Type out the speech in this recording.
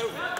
Two.